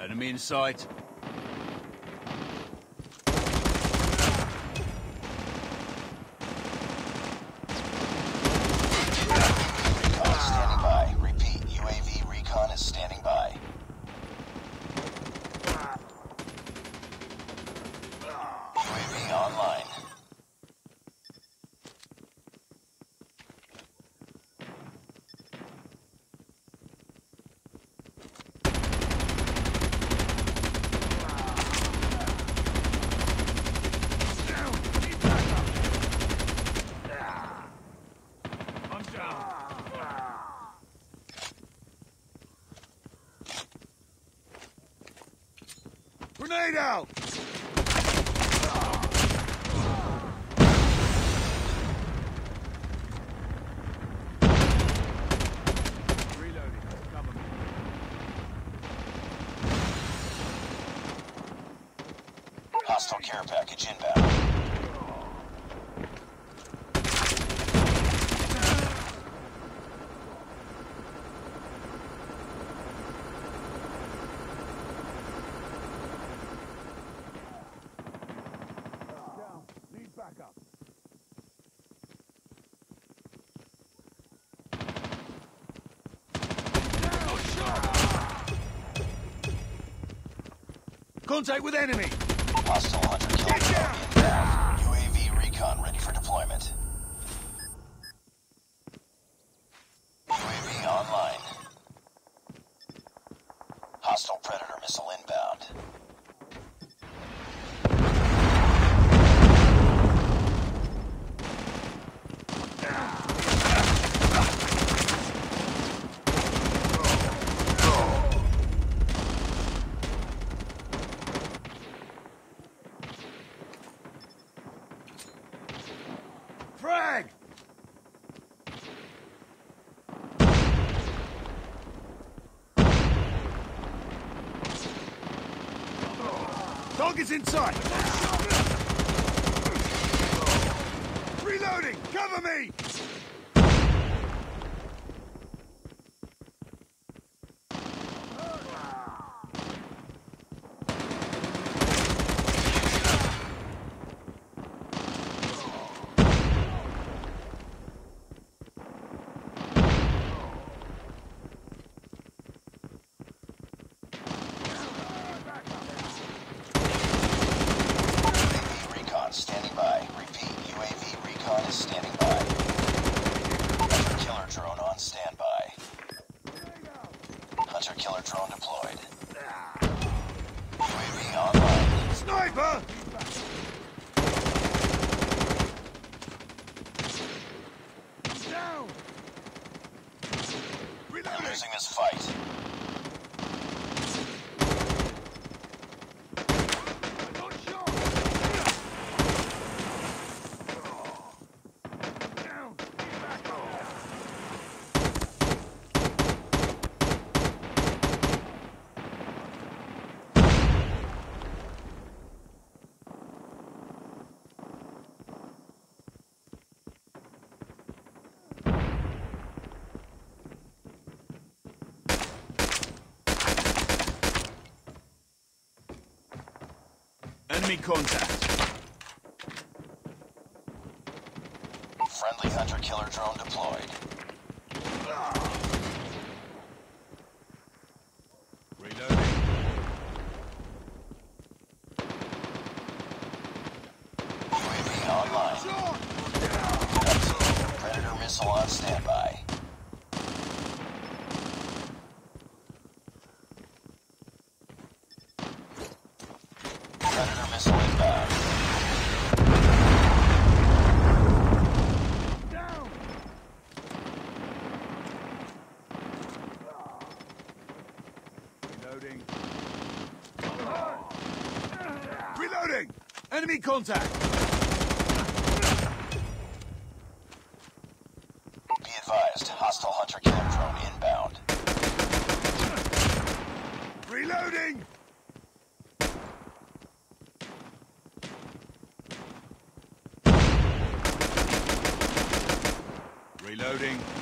Enemy in sight. Me. Hostile care package inbound. Contact with enemy! Hostile hunter drone inbound. UAV recon ready for deployment. UAV online. Hostile predator missile inbound. Frag! Target's in sight! Reloading! Cover me! UAV recon standing by. Repeat, UAV recon is standing by. Hunter killer drone on standby. Hunter killer drone deployed. UAV online. Sniper! Down! We're Reloading! Losing this fight. Enemy contact. Friendly hunter killer drone deployed. Reloading. UAV online. Predator missile on standby. Predator missile inbound. Down! Reloading. Reloading! Enemy contact! Be advised, hostile hunter killer drone inbound. Reloading! Reloading.